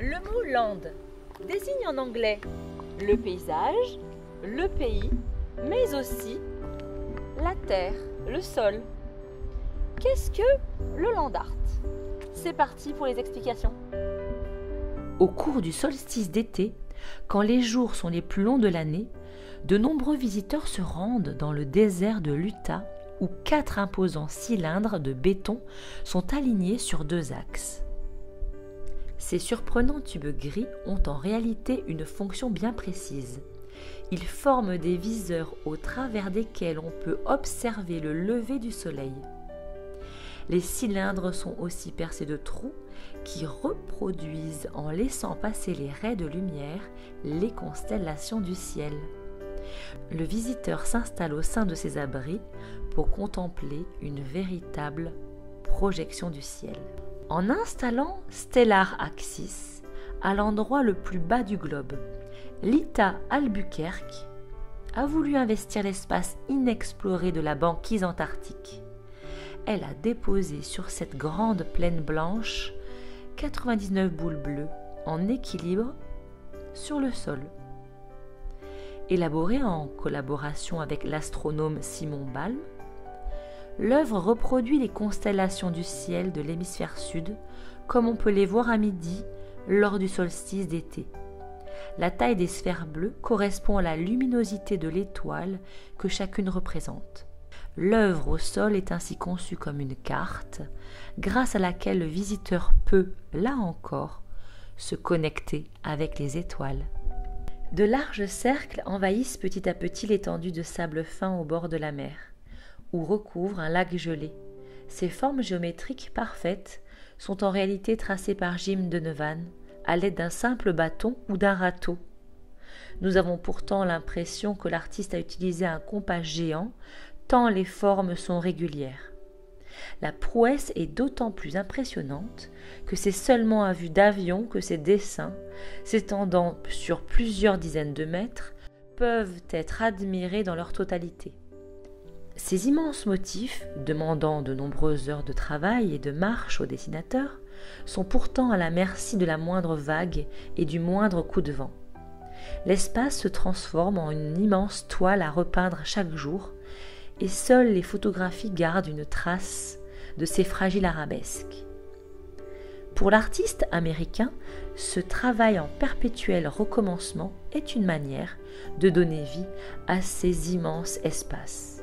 Le mot land désigne en anglais le paysage, le pays, mais aussi la terre, le sol. Qu'est-ce que le land art C'est parti pour les explications. Au cours du solstice d'été, quand les jours sont les plus longs de l'année, de nombreux visiteurs se rendent dans le désert de l'Utah où quatre imposants cylindres de béton sont alignés sur deux axes. Ces surprenants tubes gris ont en réalité une fonction bien précise. Ils forment des viseurs au travers desquels on peut observer le lever du soleil. Les cylindres sont aussi percés de trous qui reproduisent en laissant passer les raies de lumière les constellations du ciel. Le visiteur s'installe au sein de ces abris pour contempler une véritable projection du ciel. En installant Stellar Axis à l'endroit le plus bas du globe, Lita Albuquerque a voulu investir l'espace inexploré de la banquise antarctique. Elle a déposé sur cette grande plaine blanche 99 boules bleues en équilibre sur le sol. Élaborée en collaboration avec l'astronome Simon Balm, l'œuvre reproduit les constellations du ciel de l'hémisphère sud comme on peut les voir à midi lors du solstice d'été. La taille des sphères bleues correspond à la luminosité de l'étoile que chacune représente. L'œuvre au sol est ainsi conçue comme une carte, grâce à laquelle le visiteur peut, là encore, se connecter avec les étoiles. De larges cercles envahissent petit à petit l'étendue de sable fin au bord de la mer, où recouvre un lac gelé. Ces formes géométriques parfaites sont en réalité tracées par Jim Donovan à l'aide d'un simple bâton ou d'un râteau. Nous avons pourtant l'impression que l'artiste a utilisé un compas géant, tant les formes sont régulières. La prouesse est d'autant plus impressionnante que c'est seulement à vue d'avion que ces dessins, s'étendant sur plusieurs dizaines de mètres, peuvent être admirés dans leur totalité. Ces immenses motifs, demandant de nombreuses heures de travail et de marche au dessinateur, sont pourtant à la merci de la moindre vague et du moindre coup de vent. L'espace se transforme en une immense toile à repeindre chaque jour, et seules les photographies gardent une trace de ces fragiles arabesques. Pour l'artiste américain, ce travail en perpétuel recommencement est une manière de donner vie à ces immenses espaces.